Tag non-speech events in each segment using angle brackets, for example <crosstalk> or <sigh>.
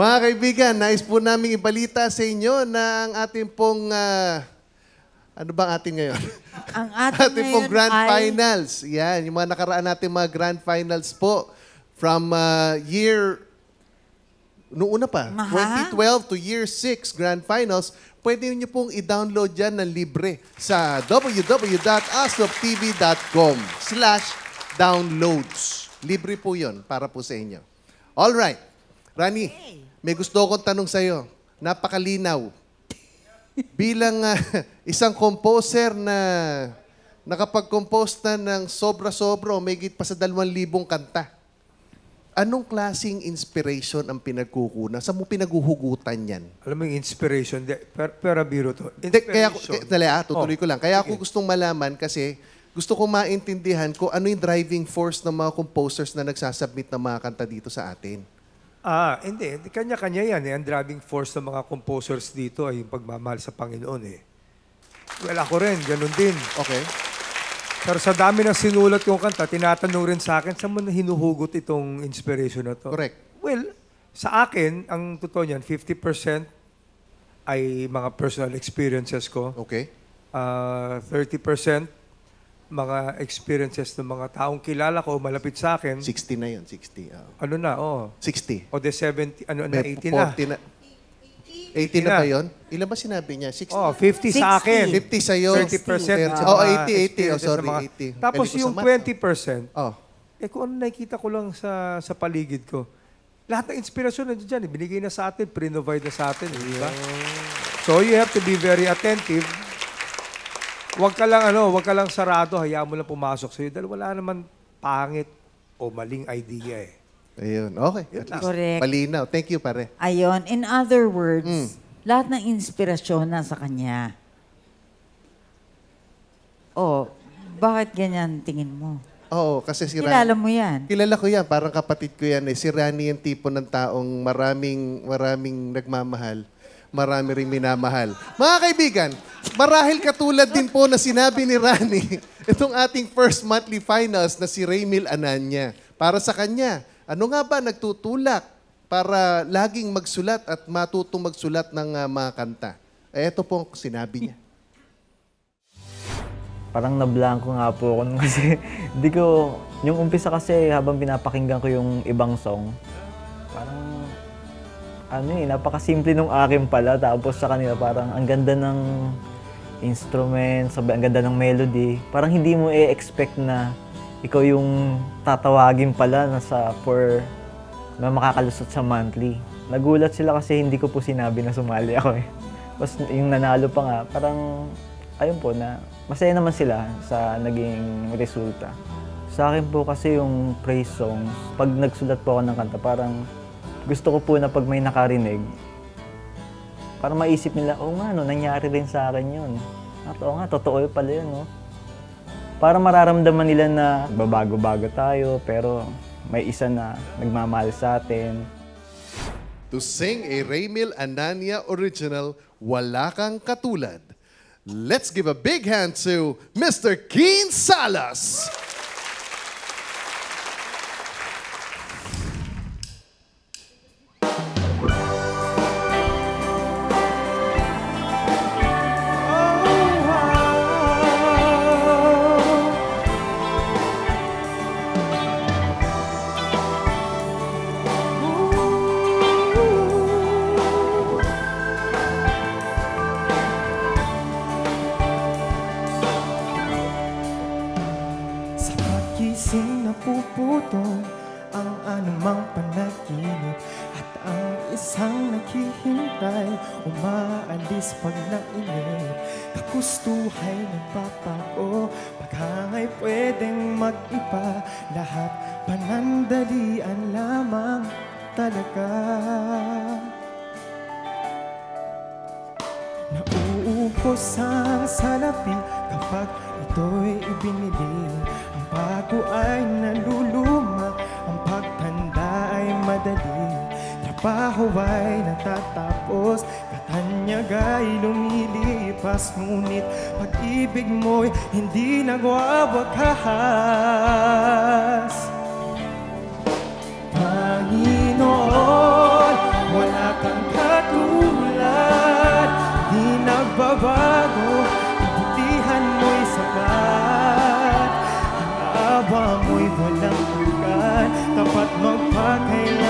Mga kaibigan, nais po namin ibalita sa inyo na ang ating pong... ah, ano ba ang ating ngayon? <laughs> Ang ating ating pong grand ay- finals. Yan, yung mga nakaraan natin mga grand finals po from ah, year... Noong una pa, Maha? 2012 to year 6 grand finals, pwede niyo pong i-download yan ng libre sa www.asloptv.com slash downloads. Libre po yon para po sa inyo. All right. Rani, may gusto akong tanong sa'yo. Napakalinaw. Bilang ah, <laughs> isang composer na nakapag-compose na ng sobra-sobra o may pa sa 2,000 kanta, anong klasing inspiration ang pinagkukuna? Saan mo pinaguhugutan yan? Alam mo yung inspiration, di, per, pera biro to. Hindi, kaya eh, ah, tutuloy Oh, ko lang. Kaya ako sige. gustong malaman kasi gusto ko maintindihan ko ano yung driving force ng mga composers na nagsasubmit ng mga kanta dito sa atin. Ah, hindi. Kanya-kanya yan. Eh. Ang driving force ng mga composers dito ay yung pagmamahal sa Panginoon eh. Well, ako rin, ganun din. Okay? Pero sa dami ng sinulat kong kanta, tinatanong rin sa akin, saan mo na hinuhugot itong inspiration na to? Correct. Well, sa akin, ang totoo niyan, 50% ay mga personal experiences ko. Okay? Ah, 30% mga experiences ng mga taong kilala ko, malapit sa akin. 60 na yun, 60. ah. Ano na, oh. 60. O de 70, ano na, May 80 na. 40 na. 80 na ba yun? Ilan ba sinabi niya? 60? Oh, 50 sa 60. akin. 50 sa'yo. 30% sa Oh, 80, 80. mga Oh, sorry, mga- 80. Tapos sa yung math, 20%, Oh. eh kung ano nakikita ko lang sa sa paligid ko, lahat ng inspirasyon nandiyan dyan. eh. Binigay na sa atin, pre-provide na sa atin. eh, Di ba? So you have to be very attentive. Huwag ka lang, ano, huwag ka lang sarado, hayaan mo lang pumasok sa'yo dahil wala naman pangit o maling idea eh. Ayun. Okay. At least Correct. Malinaw. Thank you, pare. Ayon, in other words, Mm. lahat ng inspirasyon nasa kanya. Oh, bakit ganyan tingin mo? Oo, kasi si Kilala Rani. mo yan. Kilala ko yan. Parang kapatid ko yan eh. Si Rani yung tipo ng taong maraming, maraming nagmamahal. Marami ring minamahal. Mga kaibigan, marahil katulad din po na sinabi ni Rani, <laughs> itong ating first monthly finals na si Raymil Ananya. Para sa kanya, ano nga ba nagtutulak para laging magsulat at matutong magsulat ng ah, mga kanta? Eh, ito po ang sinabi niya. parang nablangko nga po ako <laughs> kasi di ko, yung umpisa kasi habang pinapakinggan ko yung ibang song, ano eh, napakasimple nung akin pala tapos sa kanila parang ang ganda ng instrument, sabi, ang ganda ng melody. Parang hindi mo i-expect na ikaw yung tatawagin pala na sa for na makakalusot sa monthly. Nagulat sila kasi hindi ko po sinabi na sumali ako eh. Tapos yung nanalo pa nga, parang ayun po na masaya naman sila sa naging resulta. Sa akin po kasi yung praise songs, pag nagsulat po ako ng kanta, parang gusto ko po na pag may nakarinig, para maisip nila, oh nga, no, nangyari rin sa akin yun. At oo nga, totoo pala yun, no? Para mararamdaman nila na babago-bago tayo, pero may isa na nagmamahal sa atin. To sing a Raymil Ananya original, Wala Kang Katulad. Let's give a big hand to Mr. Keen Salas. Sa pagising napuputol ang anumang panaginip At ang isang naghihintay umaalis pag nainip. Kagustuhay nagpapago Paghangay pwedeng mag-iba Lahat panandalian lamang talaga. Nauubos ang salapi kapag ito'y ibinili Pagbabago ay naluluma Ang pagtanda ay madali. Trabaho ay natatapos Katanyag ay lumilipas. Ngunit pag-ibig mo'y hindi nagwawakas Panginoon, wala kang katulad. Di nagbabago dapat magpakailan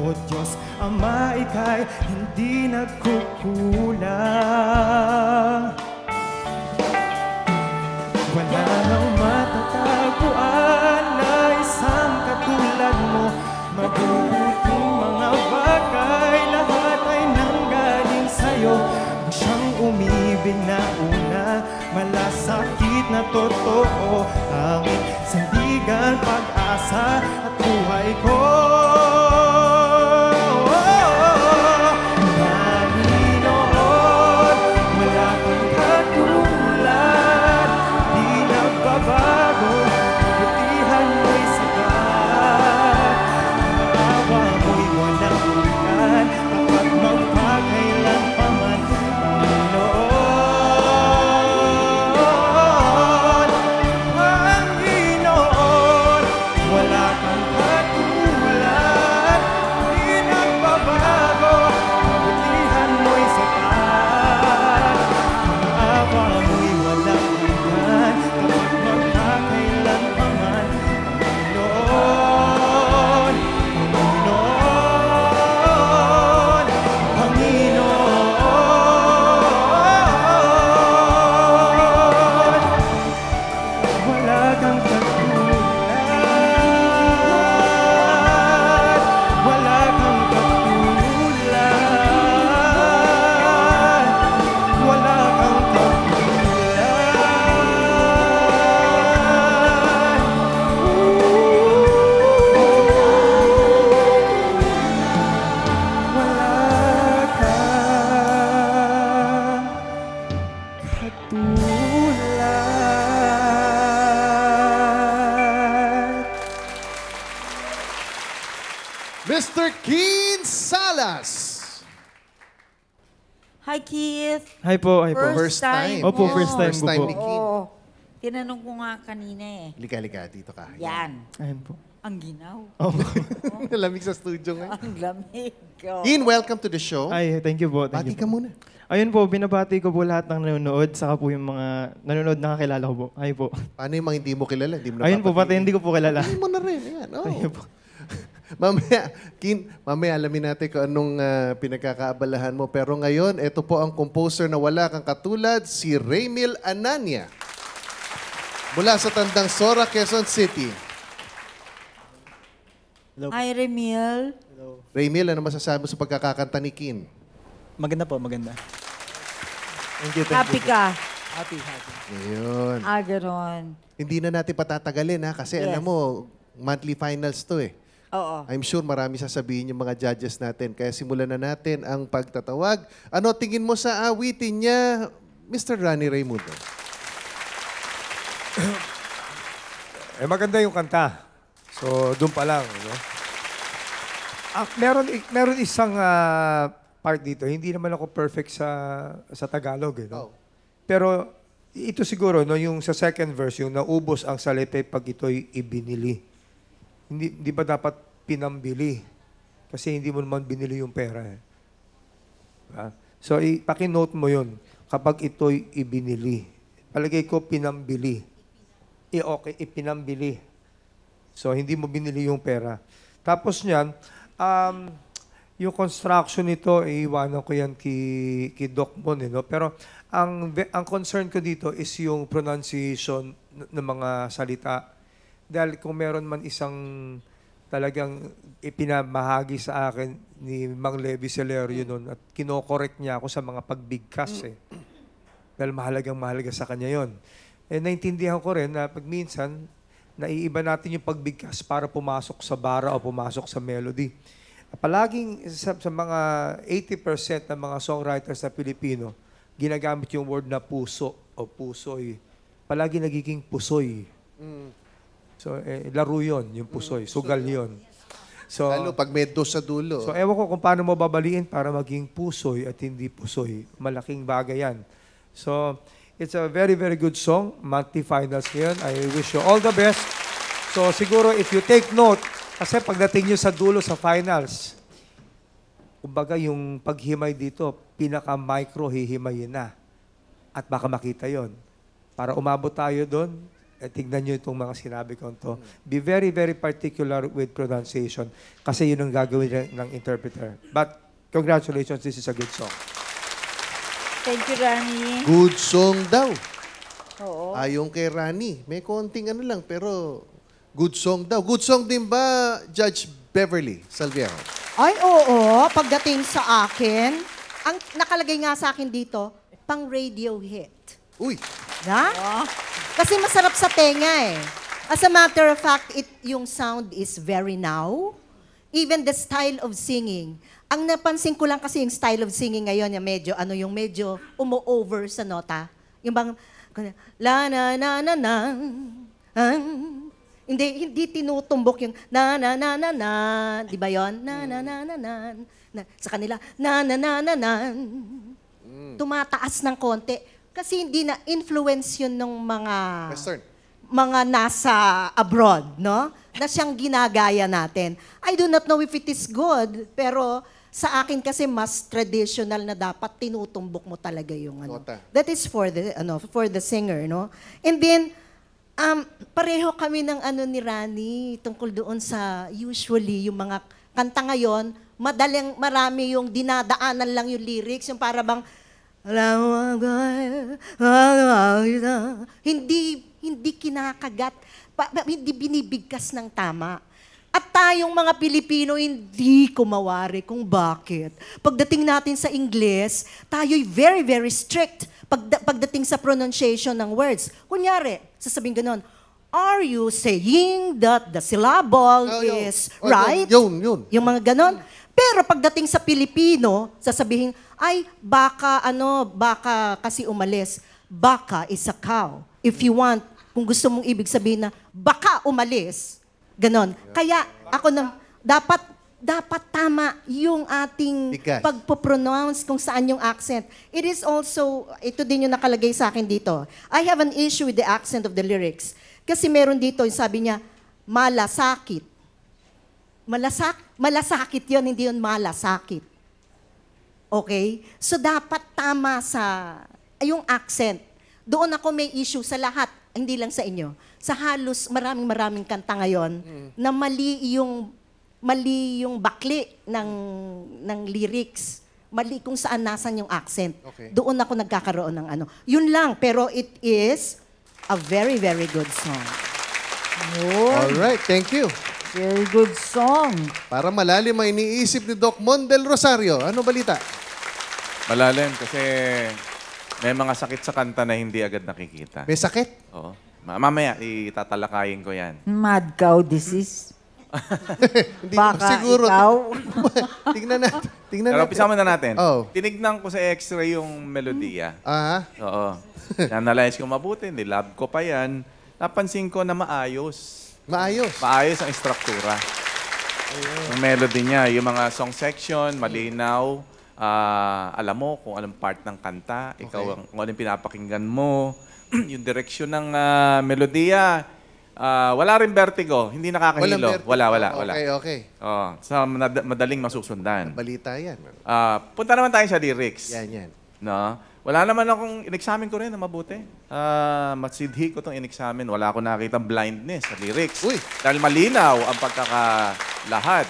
O Diyos, Ama, ika'y hindi nagkukulang Keith. Hi po, hi po. First First, time. time. Opo, mo. first time First time po. Oo. Tinanong ko nga kanina eh. Lika, lika, dito ka. Yan. Ayan po. Ang ginaw. <laughs> Lamig sa studio ngayon. Ang lamig. Oo. Keen, welcome to the show. Ay, thank you po. Thank Bati you ka po. muna. Ayun po, binabati ko po lahat ng nanonood, saka po yung mga nanonood na kakilala ko po. Ay po. Paano yung mga hindi mo kilala? Hindi mo Ayun po, pati hindi ko po kilala. Hindi mo na rin. Ayan. Oh. Ayun po. Mamaya, Kin, mamaya alamin natin kung anong ah, pinagkakaabalahan mo. Pero ngayon, ito po ang composer na wala kang katulad, si Raymil Anania. Mula sa Tandang Sora, Quezon City. Hi, Remil. Raymil, ano masasabi mo sa pagkakakanta ni Kin? Maganda po, maganda. Thank you, thank Happy you. ka. Happy, happy. Ayun. Ah, ganon. Hindi na natin patatagalin ha, kasi Yes. alam mo, monthly finals to eh. Oo. I'm sure marami sasabihin yung mga judges natin. Kaya simulan na natin ang pagtatawag. Ano tingin mo sa awitin niya, Mr. Ronnie Raimundo? Eh, maganda yung kanta. So, doon pa lang. No? Ah, meron, meron isang ah, part dito. Hindi naman ako perfect sa sa Tagalog. Eh, no? Oh. Pero ito siguro, no, yung sa second verse, yung naubos ang salipe pag ito'y ibinili. Hindi, hindi ba dapat pinambili? Kasi hindi mo naman binili yung pera. Eh. Diba? So, i- paki-note mo yun. Kapag ito'y ibinili. Palagay ko, pinambili. I okay, ipinambili. So, hindi mo binili yung pera. Tapos niyan, um, yung construction nito, iiwanan ko yan kay, kay Doc Mon. Eh, no? Pero ang, ang concern ko dito is yung pronunciation ng mga salita. Dahil kung meron man isang talagang ipinamahagi sa akin ni Mang Levi Celerio noon at kinokorek niya ako sa mga pagbigkas eh. Dahil mahalagang mahalaga sa kanya yon. Eh, naintindihan ko rin na pag minsan, naiiba natin yung pagbigkas para pumasok sa bara o pumasok sa melody. Palaging sa, sa mga 80% ng mga songwriters na Pilipino, ginagamit yung word na puso o pusoy. Palagi nagiging pusoy. So, eh, laro yon yung pusoy. Sugal yon So, Lalo pag may dos sa dulo. So, ewan ko kung paano mo babaliin para maging pusoy at hindi pusoy. Malaking bagay yan. So, it's a very, very good song. Monthly finals ngayon. I wish you all the best. So, siguro if you take note, kasi pagdating nyo sa dulo sa finals, kumbaga yung paghimay dito, pinaka-micro hihimayin na. At baka makita yon. Para umabot tayo doon, eh, tignan nyo itong mga sinabi ko to. Be very, very particular with pronunciation kasi yun ang gagawin ng- interpreter. But congratulations, this is a good song. Thank you, Rani. Good song daw. Oo. Ayon kay Rani. May konting ano lang, pero good song daw. Good song din ba, Judge Beverly Salviejo? Ay, oo. Pagdating sa akin, ang nakalagay nga sa akin dito, pang radio hit. Uy, Na? Kasi masarap sa tenga eh. As a matter of fact, it, yung sound is very now. Even the style of singing. Ang napansin ko lang kasi yung style of singing ngayon, yung medyo, ano yung medyo umo-over sa nota. Yung bang, la na na na na, ah, hindi, hindi tinutumbok yung na na na na na, di ba yon? Na na na na na, na sa kanila, na na na na na, tumataas ng konti. Kasi hindi na influence yun ng mga Western. mga nasa abroad, no? Na siyang ginagaya natin. I do not know if it is good, pero sa akin kasi mas traditional na dapat tinutumbok mo talaga yung ano. Nota. That is for the ano, for the singer, no? And then um pareho kami ng ano ni Rani tungkol doon sa usually yung mga kanta ngayon, madaling marami yung dinadaanan lang yung lyrics, yung para bang hindi hindi kinakagat, pa- hindi binibigkas ng tama. At tayong mga Pilipino, hindi kumawari kung bakit. Pagdating natin sa Ingles, tayo'y very, very strict pagda- pagdating sa pronunciation ng words. Kunyari, sasabihin ganon, Are you saying that the syllable Oh, yun. is Oh, right? yun, yun. Yung mga ganon. Pero pagdating sa Pilipino, sasabihin, ay, baka, ano, baka kasi umalis. Baka is a cow. If you want, kung gusto mong ibig sabihin na, baka umalis. Ganon. Kaya, ako nang, dapat, dapat tama yung ating Bigkas. pagpo-pronounce kung saan yung accent. It is also, ito din yung nakalagay sa akin dito. I have an issue with the accent of the lyrics. Kasi meron dito, yung sabi niya, malasakit. Malasak, malasakit yon hindi yon malasakit. Okay? So dapat tama sa yung accent. Doon ako may issue sa lahat, hindi lang sa inyo. Sa halos maraming maraming kanta ngayon na mali yung mali yung bakli ng ng lyrics. Mali kung saan nasan yung accent. Okay. Doon ako nagkakaroon ng ano. Yun lang, pero it is a very, very good song. All right, thank you. Very good song. Para malalim ang iniisip ni Doc Mon del Rosario. Ano balita? Malalim kasi may mga sakit sa kanta na hindi agad nakikita. May sakit? Oo. Ma- Mamaya, itatalakayin ko yan. Mad cow disease. <laughs> Hindi Baka siguro. ikaw. <laughs> tingnan natin. Tingnan Pero natin. umpisa muna natin. Oh. Tinignan ko sa x-ray yung melodiya. Ah, Oo. Analyze ko mabuti, nilab ko pa yan. Napansin ko na maayos. Maayos. Maayos ang struktura. Yung melody niya, yung mga song section, malinaw. Ah, alam mo kung anong part ng kanta, ikaw Okay. ang, kung anong pinapakinggan mo. <clears throat> yung direksyon ng ah, melodiya, ah, wala rin vertigo, hindi nakakahilo. vertigo. Wala, wala, wala. Okay, okay. Oh, sa mad- madaling masusundan. Balita yan. Ah, punta naman tayo sa lyrics. Yan, yan. No? Wala naman akong in-examine ko rin na mabuti. Ah, matsidhi ko itong in-examine. Wala akong nakitang blindness sa lyrics. Uy. Dahil malinaw ang pagkakalahad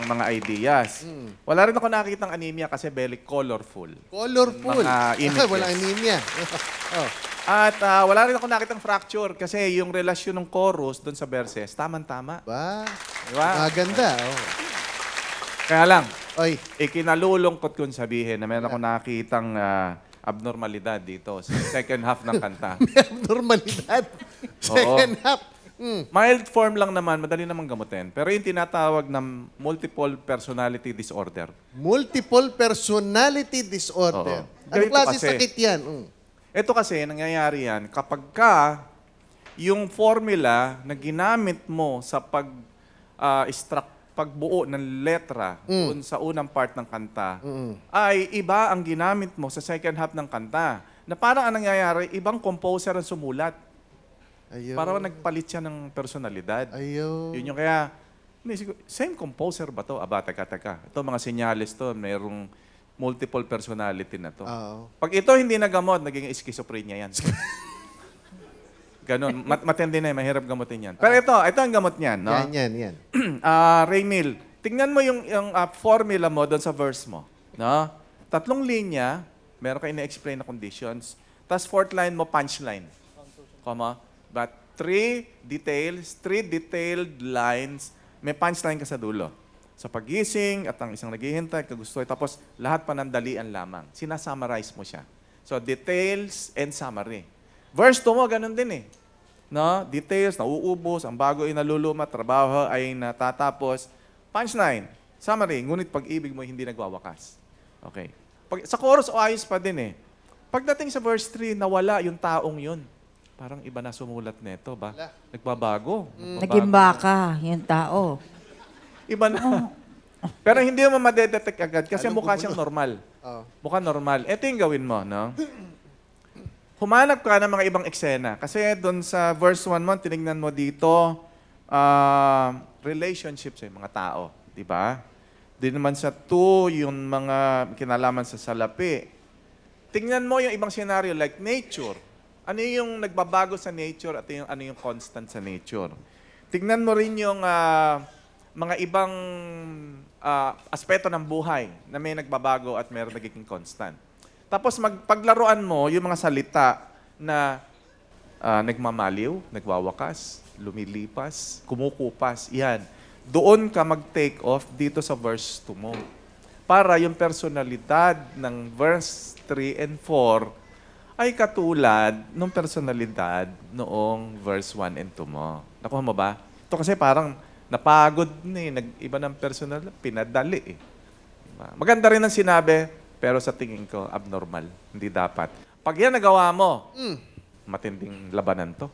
ng mga ideas. Wala rin ako nakitang anemia kasi very colorful. Colorful. Mga <laughs> images. Wala anemia. <laughs> oh. At ah, wala rin ako nakitang fracture kasi yung relasyon ng chorus doon sa verses, tamang-tama. Ba? Di ba? Maganda. Oh. Kaya lang, Oy, ikinalulungkot kong sabihin na meron akong nakitang ah, abnormalidad dito sa <laughs> second half ng kanta. may abnormalidad. <laughs> Second half. Mm. Mild form lang naman, madali namang gamutin. Pero yung tinatawag ng multiple personality disorder. Multiple personality disorder. Oo. Ano Ganito klase kasi. sakit yan? Mm. Ito kasi, nangyayari yan kapag ka yung formula na ginamit mo sa pag ah, extract pagbuo ng letra dun sa unang part ng kanta ay iba ang ginamit mo sa second half ng kanta. Na parang ang nangyayari, ibang composer ang sumulat. Ayun. Parang nagpalit siya ng personalidad. Ayun. Yun yung kaya same composer ba to? Aba, teka, teka. Ito mga senyales to, merong multiple personality na to. Oo. Pag ito hindi nagamot, naging schizophrenia yan. <laughs> Ganon. <laughs> Mat- matindi na yan, mahirap gamutin yan. Pero ito, ito ang gamot niyan. No? Yan, yan, yan. <clears throat> Ah, Raymil, tingnan mo yung, yung ah, formula mo doon sa verse mo. No? Tatlong linya, meron ka ina-explain na conditions. Tapos fourth line mo, punchline. Comma. But three details, three detailed lines, may punchline ka sa dulo. Sa pagising at ang isang naghihintay, kagustoy, tapos lahat pa ng dalian lamang. Sinasummarize mo siya. So, details and summary. Verse 2 mo, ganun din eh. No? Details, nauubos, ang bago ay naluluma, trabaho ay natatapos. Punchline, summary, ngunit pag-ibig mo hindi nagwawakas. Okay. Pag, sa chorus, o ayos pa din eh. Pagdating sa verse 3, nawala yung taong yun. Parang iba na sumulat nito ba? Nagbabago. Nagbabago. Naging baka, yung tao. Iba na. Pero hindi mo madedetect agad kasi mukha siyang normal. Oo. Mukha normal. Ito yung gawin mo, no? Humanap ka ng mga ibang eksena. Kasi doon sa verse 1 mo, tinignan mo dito, ah, relationships eh, mga tao. Di ba? Di naman sa 2, yung mga kinalaman sa salapi. Tingnan mo yung ibang scenario like nature. Ano yung nagbabago sa nature at yung, ano yung constant sa nature. Tingnan mo rin yung ah, mga ibang ah, aspeto ng buhay na may nagbabago at meron nagiging constant. Tapos magpaglaruan mo yung mga salita na ah, nagmamaliw, nagwawakas, lumilipas, kumukupas. Yan. Doon ka mag-take off dito sa verse 2 mo. Para yung personalidad ng verse 3 and 4 ay katulad ng personalidad noong verse 1 and 2 mo. Nakuha mo ba? Ito kasi parang napagod na eh. Nag-iba ng personal, pinadali eh. Diba? Maganda rin ang sinabi, pero sa tingin ko, abnormal. Hindi dapat. Pag yan nagawa mo, matinding labanan to.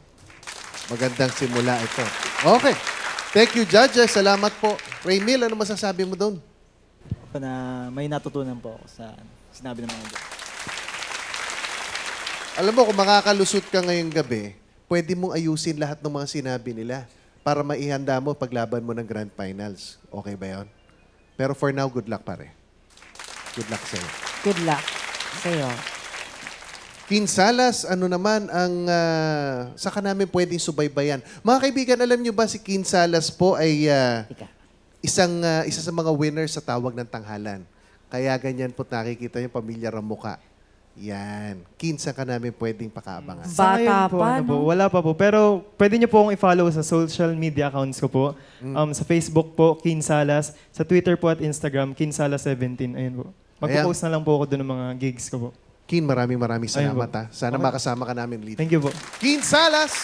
Magandang simula ito. Okay. Thank you, judges. Salamat po. Raymil, ano masasabi mo doon? Na may natutunan po ako sa sinabi ng mga Diyos. Alam mo, kung makakalusot ka ngayong gabi, pwede mong ayusin lahat ng mga sinabi nila para maihanda mo paglaban mo ng Grand Finals. Okay ba yon? Pero for now, good luck pare. Good luck sa'yo. Good luck sa'yo. Kinsalas, ano naman ang ah, saka namin pwedeng subaybayan. Mga kaibigan, alam nyo ba si Kinsalas po ay Ika. isang ah, isa sa mga winners sa tawag ng tanghalan. Kaya ganyan po nakikita yung pamilya Ramuka. Yan. Kinsa ka namin pwedeng pakaabangan. Bata po, pa, ano po, no? wala pa po. Pero pwede niyo po akong i-follow sa social media accounts ko po. Um, sa Facebook po, Kinsalas. Sa Twitter po at Instagram, Kinsalas17. Ayun po. Magpo-post na lang po ako doon ng mga gigs ko po. Kin, maraming maraming salamat ha. Sana Okay. makasama ka namin dito. Thank you po. Kinsalas!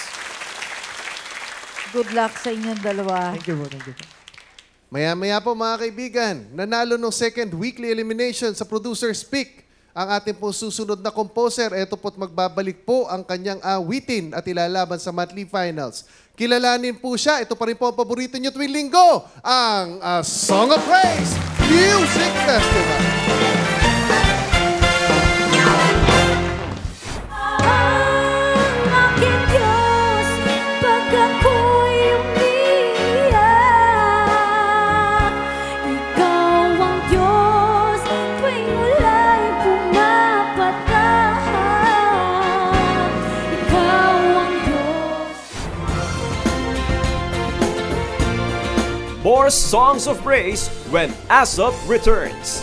Good luck sa inyong dalawa. Thank you po. Thank you po. Maya-maya po mga kaibigan, nanalo ng second weekly elimination sa Producer's Pick. Ang ating po susunod na composer, eto po't magbabalik po ang kanyang awitin at ilalaban sa monthly finals. Kilalanin po siya, ito pa rin po ang paborito niyo tuwing linggo, ang ah, Song of Praise Brasil, sem More songs of praise when ASAP returns.